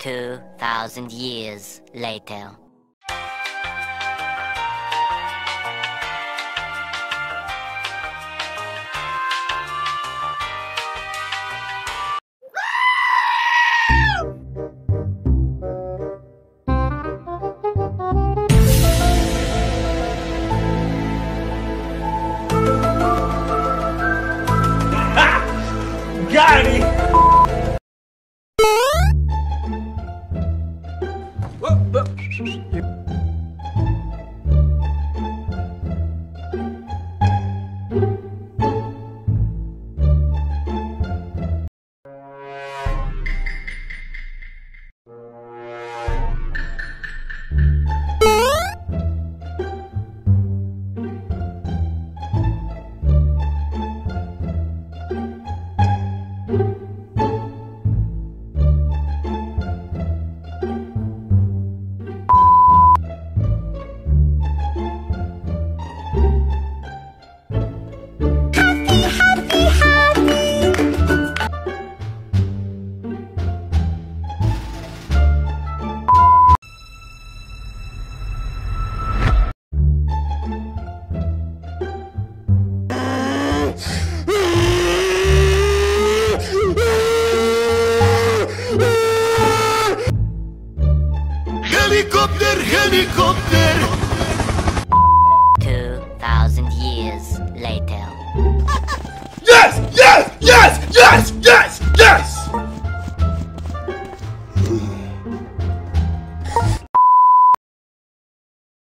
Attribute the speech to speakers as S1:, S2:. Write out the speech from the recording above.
S1: 2,000 years later.
S2: Got it!
S3: you Helikopter, helikopter!
S1: 2,000 years later.
S3: Yes, yes, yes, yes!